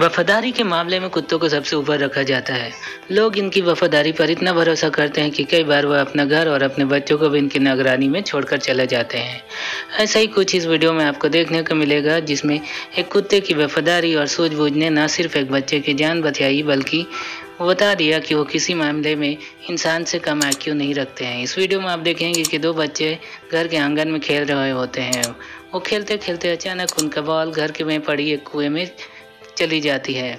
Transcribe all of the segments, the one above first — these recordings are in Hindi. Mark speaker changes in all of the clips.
Speaker 1: वफादारी के मामले में कुत्तों को सबसे ऊपर रखा जाता है। लोग इनकी वफादारी पर इतना भरोसा करते हैं कि कई बार वह अपना घर और अपने बच्चों को भी इनकी निगरानी में छोड़कर चले जाते हैं। ऐसा ही कुछ इस वीडियो में आपको देखने को मिलेगा, जिसमें एक कुत्ते की वफादारी और सूझबूझ ने न सिर्फ़ एक बच्चे की जान बचाई, बल्कि बता दिया कि वो किसी मामले में इंसान से कम आईक्यू नहीं रखते हैं। इस वीडियो में आप देखेंगे कि दो बच्चे घर के आँगन में खेल रहे होते हैं। वो खेलते खेलते अचानक उनका बॉल घर के में पड़ी एक कुएँ में चली जाती है।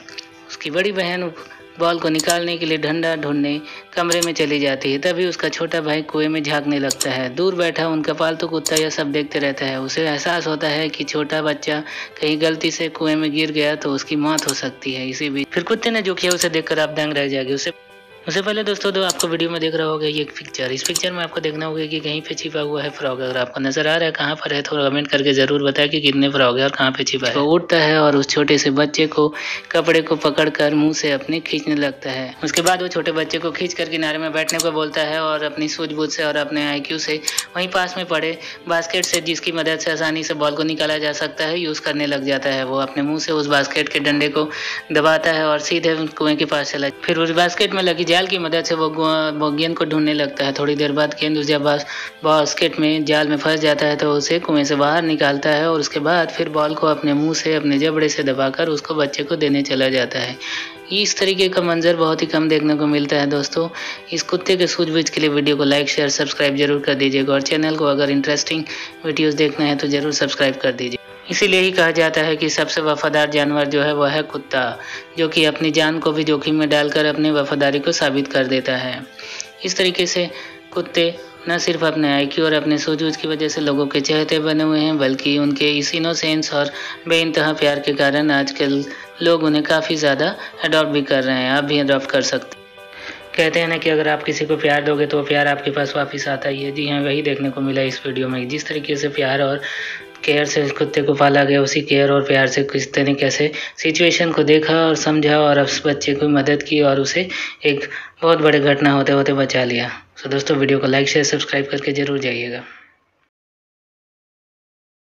Speaker 1: उसकी बड़ी बहन बॉल को निकालने के लिए ढंडा ढूँढने कमरे में चली जाती है। तभी उसका छोटा भाई कुएँ में झांकने लगता है। दूर बैठा उनका पालतू कुत्ता यह सब देखते रहता है। उसे एहसास होता है कि छोटा बच्चा कहीं गलती से कुएँ में गिर गया तो उसकी मौत हो सकती है। इसी बीच फिर कुत्ते ने जो किया, उसे देखकर आप दंग रह जाएगी। उसे उससे पहले दोस्तों तो आपको वीडियो में देख रहा होगा ये एक पिक्चर इस पिक्चर में आपको देखना होगा कि कहीं पे छिपा हुआ है फ्रॉग अगर आपको नज़र आ रहा है कहाँ पर है तो कमेंट करके ज़रूर बताएँ कि कितने फ्रॉग है और कहाँ पे छिपा है। तो उठता है और उस छोटे से बच्चे को कपड़े को पकड़ कर मुँह से अपने खींचने लगता है। उसके बाद वो छोटे बच्चे को खींच कर किनारे में बैठने को बोलता है और अपनी सूझबूझ से और अपने आईक्यू से वहीं पास में पड़े बास्केट से, जिसकी मदद से आसानी से बॉल को निकाला जा सकता है यूज़ करने लग जाता है। वो अपने मुँह से उस बास्केट के डंडे को दबाता है और सीधे कुएँ के पास चला फिर उस बास्केट में लगी जाल की मदद से वो वो गेंद को ढूँढने लगता है। थोड़ी देर बाद गेंद जब बास्केट में जाल में फंस जाता है तो उसे कुएँ से बाहर निकालता है और उसके बाद फिर बॉल को अपने मुँह से, अपने जबड़े से दबाकर उसको बच्चे को देने चला जाता है। इस तरीके का मंजर बहुत ही कम देखने को मिलता है दोस्तों। इस कुत्ते के सूझबूझ के लिए वीडियो को लाइक, शेयर, सब्सक्राइब ज़रूर कर दीजिएगा और चैनल को अगर इंटरेस्टिंग वीडियोस देखना है तो ज़रूर सब्सक्राइब कर दीजिए। इसीलिए ही कहा जाता है कि सबसे वफादार जानवर जो है वह है कुत्ता, जो कि अपनी जान को भी जोखिम में डालकर अपनी वफादारी को साबित कर देता है। इस तरीके से कुत्ते न सिर्फ़ अपने आई और अपने सूझबूझ की वजह से लोगों के चहते बने हुए हैं, बल्कि उनके इस इनोसेंस और बेइंतहा प्यार के कारण आजकल लोग उन्हें काफ़ी ज़्यादा अडॉप्ट भी कर रहे हैं, आप भी अडॉप्ट कर सकते कहते हैं ना कि अगर आप किसी को प्यार दोगे तो वो प्यार आपके पास वापस आता ही है। जी हाँ वही देखने को मिला इस वीडियो में जिस तरीके से प्यार और केयर से उस कुत्ते को पाला गया, उसी केयर और प्यार से किस तरीके से सिचुएशन को देखा और समझा और उस बच्चे को मदद की और उसे एक बहुत बड़े घटना होते होते बचा लिया। तो दोस्तों, वीडियो को लाइक शेयर सब्सक्राइब करके ज़रूर जाइएगा।